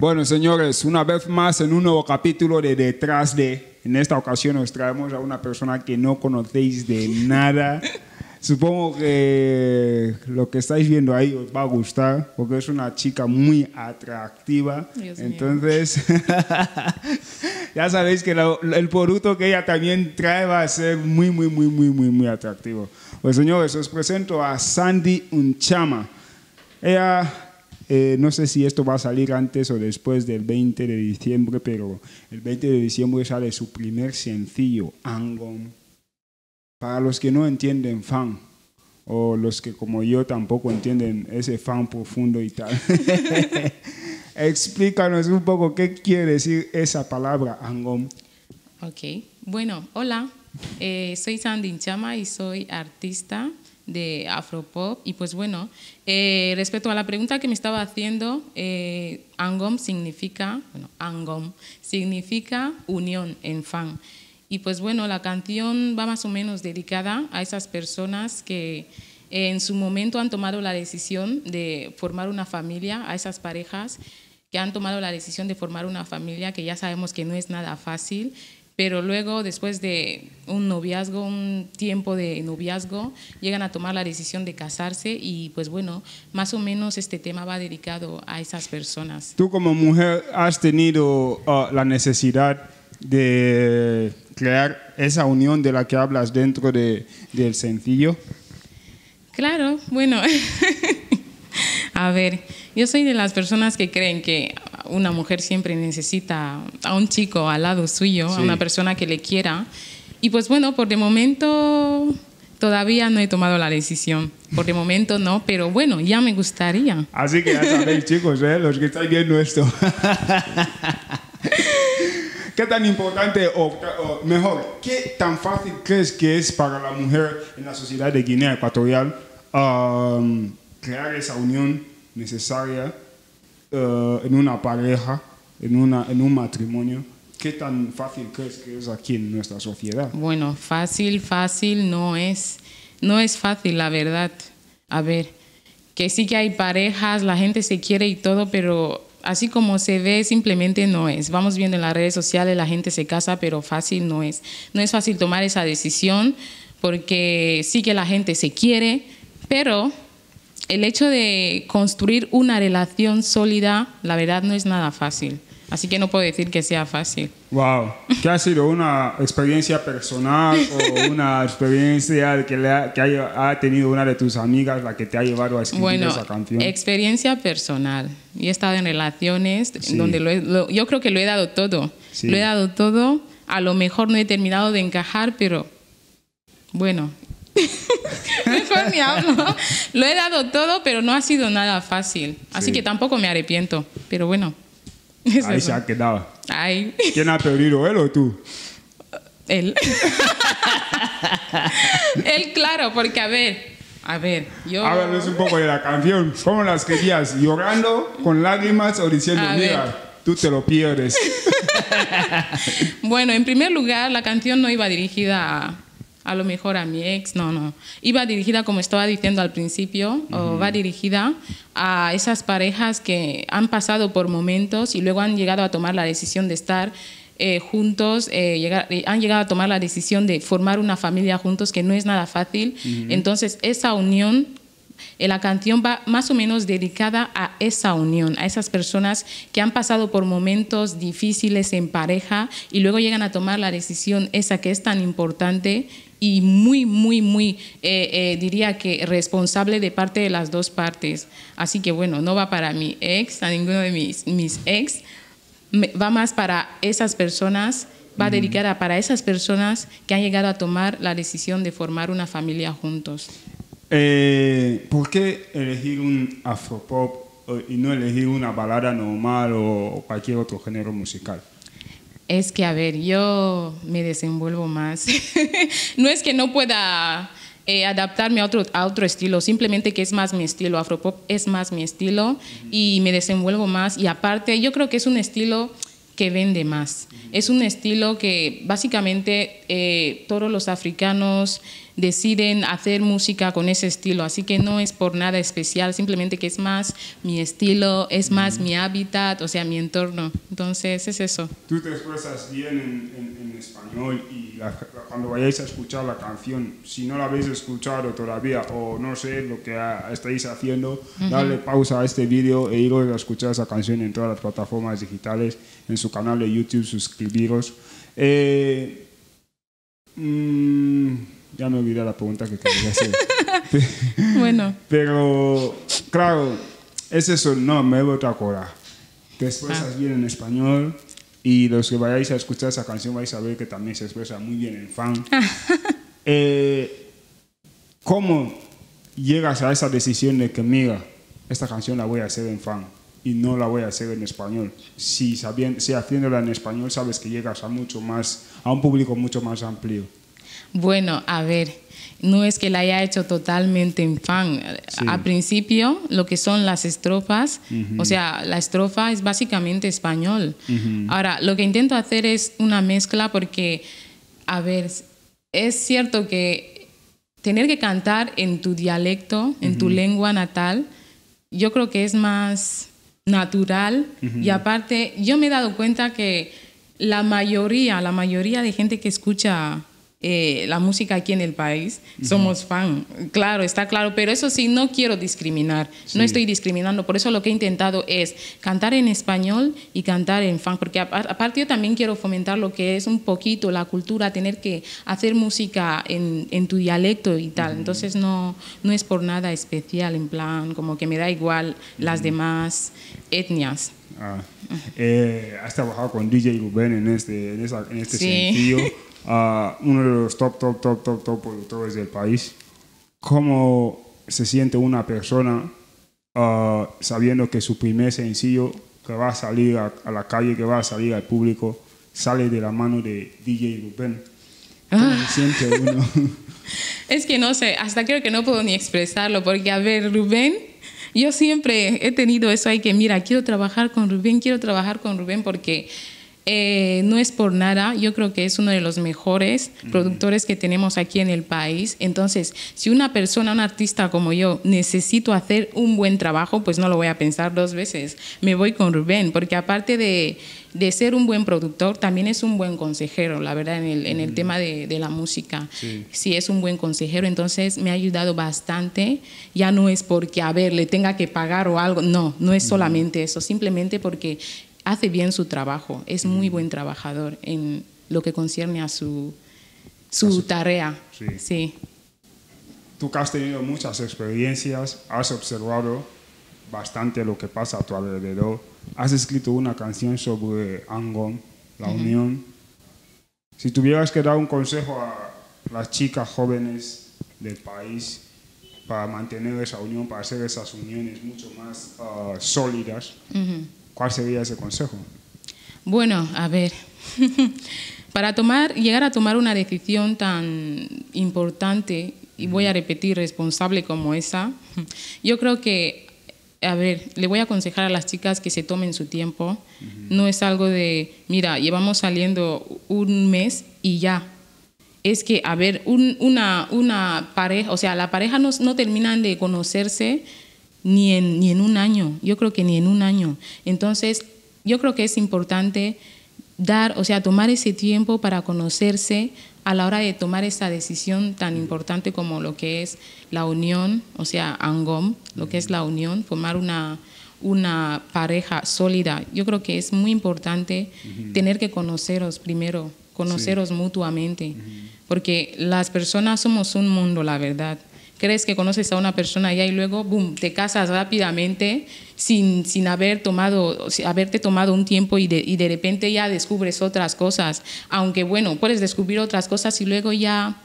Bueno, señores, una vez más en un nuevo capítulo de Detrás de. En esta ocasión os traemos a una persona que no conocéis de nada. Supongo que lo que estáis viendo ahí os va a gustar porque es una chica muy atractiva. Dios. Entonces, ya sabéis que lo- el producto que ella también trae va a ser muy, muy, muy, muy, muy, muy atractivo. Pues señores, os presento a Sandy Unchama. Ella, eh, no sé si esto va a salir antes o después del 20 de diciembre, pero el 20 de diciembre sale su primer sencillo, Angom. Para los que no entienden fan, o los que como yo tampoco entienden ese fan profundo y tal, explícanos un poco qué quiere decir esa palabra, Angom. Ok, bueno, hola, Eh, soy Sandy Chama y soy artista de Afropop. Y pues bueno, eh, respecto a la pregunta que me estaba haciendo, eh, Angom significa, bueno, Angom significa unión en fan. Y pues bueno, la canción va más o menos dedicada a esas personas que en su momento han tomado la decisión de formar una familia, a esas parejas que han tomado la decisión de formar una familia, que ya sabemos que no es nada fácil, pero luego, después de un noviazgo, un tiempo de noviazgo, llegan a tomar la decisión de casarse y pues bueno, más o menos este tema va dedicado a esas personas. Tú como mujer has tenido uh, la necesidad de crear esa unión de la que hablas dentro de, del sencillo. Claro, bueno, a ver, yo soy de las personas que creen que una mujer siempre necesita a un chico al lado suyo, Sí. a una persona que le quiera. Y pues bueno, por de momento todavía no he tomado la decisión. Por de momento no, pero bueno, ya me gustaría. Así que ya sabéis, chicos, ¿eh? los que estáis viendo esto. ¿Qué tan importante, o, o mejor, qué tan fácil crees que es para la mujer en la sociedad de Guinea Ecuatorial um, crear esa unión necesaria uh, en una pareja, en, una, en un matrimonio? ¿Qué tan fácil crees que es aquí en nuestra sociedad? Bueno, fácil, fácil no es. No es fácil, la verdad. A ver, que sí que hay parejas, la gente se quiere y todo, pero así como se ve, simplemente no es. Vamos viendo en las redes sociales, la gente se casa, pero fácil no es. No es fácil tomar esa decisión porque sí que la gente se quiere, pero el hecho de construir una relación sólida, la verdad no es nada fácil. Así que no puedo decir que sea fácil. Wow, ¿qué ha sido una experiencia personal o una experiencia que, le ha, que haya- ha tenido una de tus amigas la que te ha llevado a escribir Bueno, esa canción? experiencia personal. Yo he estado en relaciones Sí. donde lo he- lo- yo creo que lo he dado todo. Sí. Lo he dado todo. A lo mejor no he terminado de encajar, pero bueno. mejor ni hablo. Lo he dado todo, pero no ha sido nada fácil. Así Sí. que tampoco me arrepiento. Pero bueno. es Ahí eso. se ha quedado. Ay, ¿Quién ha perdido, él o tú? él. él, claro, porque a ver, a ver, yo. Háblanos un poco de la canción. ¿Cómo la escribías? ¿Llorando, con lágrimas o diciendo, A mira, ver. tú te lo pierdes? Bueno, en primer lugar, la canción no iba dirigida a, a lo mejor a mi ex, no, no. Iba dirigida, como estaba diciendo al principio, o va dirigida a esas parejas que han pasado por momentos y luego han llegado a tomar la decisión de estar eh, juntos, eh, llegar- eh, han llegado a tomar la decisión de formar una familia juntos, que no es nada fácil. Entonces, esa unión la canción va más o menos dedicada a esa unión, a esas personas que han pasado por momentos difíciles en pareja y luego llegan a tomar la decisión esa que es tan importante y muy, muy, muy, eh, eh, diría que responsable de parte de las dos partes. Así que bueno, no va para mi ex, a ninguno de mis, mis ex, va más para esas personas, va dedicada para esas personas que han llegado a tomar la decisión de formar una familia juntos. Eh, ¿Por qué elegir un afropop eh, y no elegir una balada normal o cualquier otro género musical? Es que, a ver, yo me desenvuelvo más. no es que no pueda eh, adaptarme a otro, a otro estilo, simplemente que es más mi estilo. Afropop es más mi estilo y me desenvuelvo más. Y aparte, yo creo que es un estilo que vende más. Es un estilo que básicamente eh, todos los africanos deciden hacer música con ese estilo. Así que no es por nada especial, simplemente que es más mi estilo, es más mi hábitat, o sea, mi entorno. Entonces es eso. Tú te expresas bien en, en- en español y la- cuando vayáis a escuchar la canción, si no la habéis escuchado todavía o no sé lo que ah, estáis haciendo, darle pausa a este vídeo e iros a escuchar esa canción en todas las plataformas digitales, en su canal de YouTube, suscribiros. Eh, mm, ya me olvidé la pregunta que quería hacer. Bueno, Pero, claro, es eso, no, me voy a acordar. Te Ah. expresas bien en español y los que vayáis a escuchar esa canción vais a ver que también se expresa muy bien en fan. Eh, ¿Cómo llegas a esa decisión de que, mira, esta canción la voy a hacer en fan y no la voy a hacer en español? Si, sabiendo, si haciéndola en español sabes que llegas a mucho más, a un público mucho más amplio. Bueno, a ver, no es que la haya hecho totalmente en fan. Sí. Al principio, lo que son las estrofas, o sea, la estrofa es básicamente español. Ahora, lo que intento hacer es una mezcla porque, a ver, es cierto que tener que cantar en tu dialecto, en tu lengua natal, yo creo que es más natural y aparte yo me he dado cuenta que la mayoría, la mayoría de gente que escucha eh, la música aquí en el país somos fan, claro, está claro, pero eso sí, no quiero discriminar, no estoy discriminando, por eso lo que he intentado es cantar en español y cantar en fan, porque apar- aparte yo también quiero fomentar lo que es un poquito la cultura, tener que hacer música en, en tu dialecto y tal, entonces no, no es por nada especial, en plan, como que me da igual las demás etnias. Ah, eh, has trabajado con DJ Rubén en este, en esa- en este Sí. sencillo, ah, uno de los top, top, top, top, top productores del país. ¿Cómo se siente una persona ah, sabiendo que su primer sencillo que va a salir a, a la calle, que va a salir al público, sale de la mano de DJ Rubén? ¿Cómo se siente uno? Es que no sé, hasta creo que no puedo ni expresarlo, porque a ver, Rubén, yo siempre he tenido eso ahí que, mira, quiero trabajar con Rubén, quiero trabajar con Rubén, porque eh, no es por nada, yo creo que es uno de los mejores productores que tenemos aquí en el país. Entonces, si una persona, un artista como yo, necesito hacer un buen trabajo, pues no lo voy a pensar dos veces, me voy con Rubén, porque aparte de, de ser un buen productor, también es un buen consejero, la verdad, en el, en el tema de, de la música. Sí. Sí, es un buen consejero, entonces me ha ayudado bastante. Ya no es porque, a ver, le tenga que pagar o algo, no, no es solamente eso, simplemente porque hace bien su trabajo, es muy buen trabajador en lo que concierne a su, su tarea. sí. sí. Tú que has tenido muchas experiencias, has observado bastante lo que pasa a tu alrededor, has escrito una canción sobre Angom, la unión. Si tuvieras que dar un consejo a las chicas jóvenes del país para mantener esa unión, para hacer esas uniones mucho más ah, sólidas, ¿cuál sería ese consejo? Bueno, a ver, para tomar, llegar a tomar una decisión tan importante, y voy a repetir, responsable como esa, yo creo que, a ver, le voy a aconsejar a las chicas que se tomen su tiempo. No es algo de, mira, llevamos saliendo un mes y ya. Es que, a ver, un- una, una pareja, o sea, la pareja no, no terminan de conocerse ni en, ni en un año. Yo creo que ni en un año. Entonces, yo creo que es importante dar, o sea, tomar ese tiempo para conocerse a la hora de tomar esa decisión tan importante como lo que es la unión, o sea, Angom, lo que es la unión, formar una, una pareja sólida. Yo creo que es muy importante tener que conoceros primero, conoceros mutuamente, porque las personas somos un mundo, la verdad. Crees que conoces a una persona ya y luego, boom, te casas rápidamente sin, sin haber tomado, haberte tomado un tiempo y de, y de repente ya descubres otras cosas. Aunque bueno, puedes descubrir otras cosas y luego ya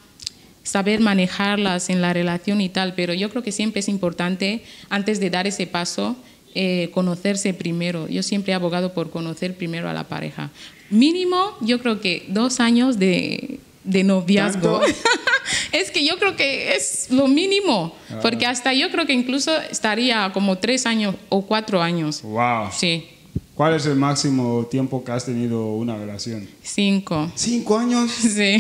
saber manejarlas en la relación y tal, pero yo creo que siempre es importante, antes de dar ese paso, eh, conocerse primero. Yo siempre he abogado por conocer primero a la pareja. Mínimo, yo creo que dos años de, de noviazgo. ¿Tanto? es que yo creo que es lo mínimo, porque hasta yo creo que incluso estaría como tres años o cuatro años. Wow. Sí, ¿Cuál es el máximo tiempo que has tenido una relación? cinco. ¿Cinco años? Sí.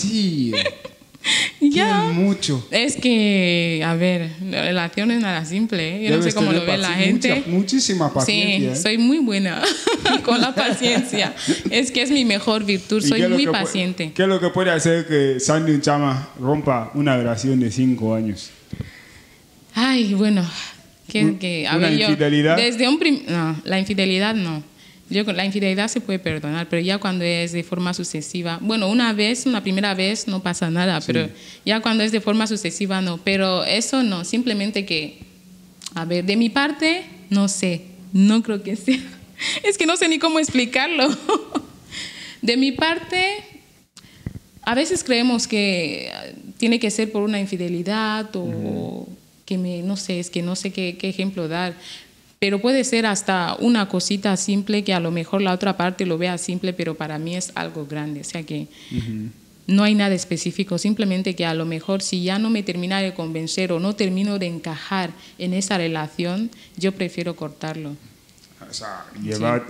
Tío. Ya. Mucho. Es que, a ver, la relación es nada simple. ¿eh? Yo no sé cómo lo ve la gente. mucha- muchísima Sí, paciencia. ¿eh? soy muy buena con la paciencia. Es que es mi mejor virtud. ¿Y Soy muy paciente. ¿Qué es lo que puede hacer que Sandy Unchama rompa una relación de cinco años? Ay, bueno, que, a una ver, yo infidelidad. desde un prim- no, la infidelidad no. Yo con la infidelidad se puede perdonar, pero ya cuando es de forma sucesiva, bueno, una vez, una primera vez no pasa nada, pero ya cuando es de forma sucesiva no, pero eso no, simplemente que a ver, de mi parte no sé, no creo que sea. Es que no sé ni cómo explicarlo. De mi parte a veces creemos que ah, tiene que ser por una infidelidad o que me, no sé, es que no sé qué, qué ejemplo dar, pero puede ser hasta una cosita simple que a lo mejor la otra parte lo vea simple, pero para mí es algo grande, o sea que no hay nada específico, simplemente que a lo mejor si ya no me termina de convencer o no termino de encajar en esa relación, yo prefiero cortarlo. O sea, llevar,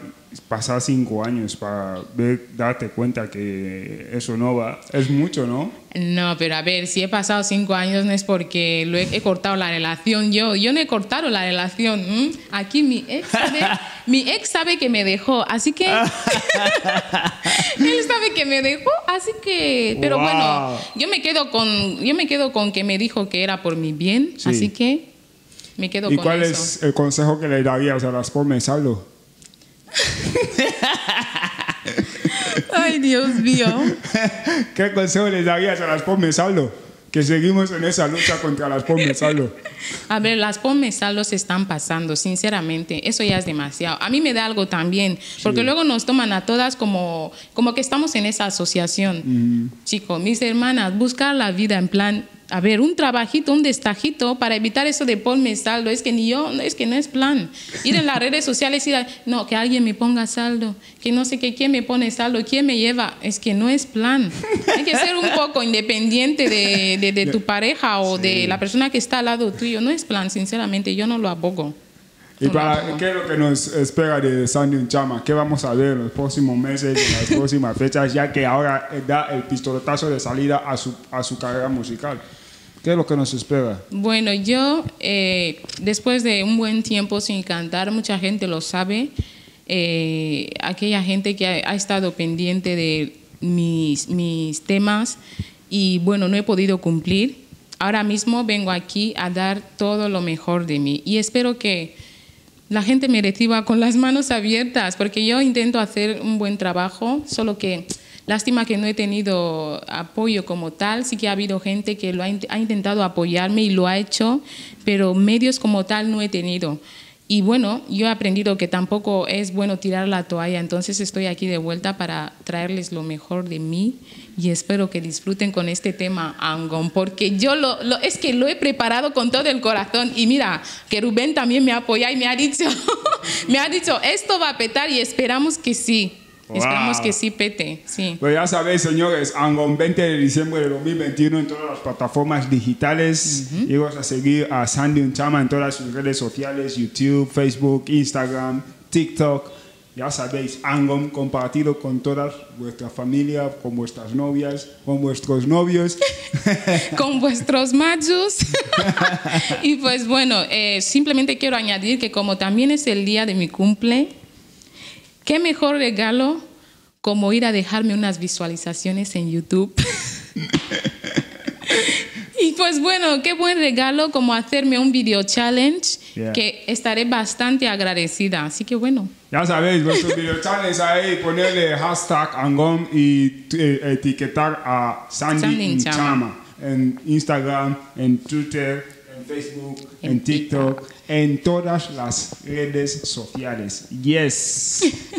pasar cinco años para ver, darte cuenta que eso no va, es mucho, ¿no? No, pero a ver, si he pasado cinco años no es porque lo he, he cortado la relación yo. Yo no he cortado la relación. ¿m? Aquí mi ex, sabe, mi ex sabe que me dejó, así que él sabe que me dejó, así que. Pero Wow. bueno, yo me quedo con, yo me quedo con que me dijo que era por mi bien, Sí. así que me quedo ¿Y con cuál eso. es el consejo que le darías a las por saldo? Ay, Dios mío. ¿Qué consejo le darías a las por saldo? Que seguimos en esa lucha contra las saldo. A ver, las saldos se están pasando, sinceramente. Eso ya es demasiado. A mí me da algo también, porque luego nos toman a todas como, como que estamos en esa asociación. Chicos, mis hermanas, buscar la vida en plan, a ver, un trabajito, un destajito para evitar eso de ponme saldo. Es que ni yo, es que no es plan. Ir en las redes sociales y no, que alguien me ponga saldo, que no sé qué, quién me pone saldo, quién me lleva. Es que no es plan. Hay que ser un poco independiente de, de- de tu pareja o de la persona que está al lado tuyo. No es plan, sinceramente, yo no lo abogo. ¿Y No para abogo. qué es lo que nos espera de Sandy Unchama? ¿Qué vamos a ver en los próximos meses, en las próximas fechas, ya que ahora da el pistoletazo de salida a su, a su carrera musical? ¿Qué es lo que nos espera? Bueno, yo eh, después de un buen tiempo sin cantar, mucha gente lo sabe, eh, aquella gente que ha, ha estado pendiente de mis, mis temas y bueno, no he podido cumplir. Ahora mismo vengo aquí a dar todo lo mejor de mí y espero que la gente me reciba con las manos abiertas, porque yo intento hacer un buen trabajo, solo que lástima que no he tenido apoyo como tal, sí que ha habido gente que lo ha, ha intentado apoyarme y lo ha hecho, pero medios como tal no he tenido. Y bueno, yo he aprendido que tampoco es bueno tirar la toalla, entonces estoy aquí de vuelta para traerles lo mejor de mí y espero que disfruten con este tema Angón, porque yo lo, lo- es que lo he preparado con todo el corazón. Y mira, que Rubén también me apoya y me ha dicho, me ha dicho, esto va a petar y esperamos que sí, esperamos Wow. que sí pete, sí. Pues ya sabéis, señores, Angon 20 de diciembre de 2021 en todas las plataformas digitales. Y vamos a seguir a Sandy Unchama en todas sus redes sociales, YouTube, Facebook, Instagram, TikTok. Ya sabéis, Angon compartido con toda vuestra familia, con vuestras novias, con vuestros novios. con vuestros machos. y pues bueno, eh, simplemente quiero añadir que como también es el día de mi cumple, qué mejor regalo como ir a dejarme unas visualizaciones en YouTube. y pues bueno, qué buen regalo como hacerme un video challenge Yeah. que estaré bastante agradecida. Así que bueno. Ya sabéis, vuestros video challenge ahí, ponerle hashtag Angom y eh, etiquetar a Sandy, Sandy Unchama. en Instagram, en Twitter, en Facebook, en, En TikTok, en todas las redes sociales. Yes.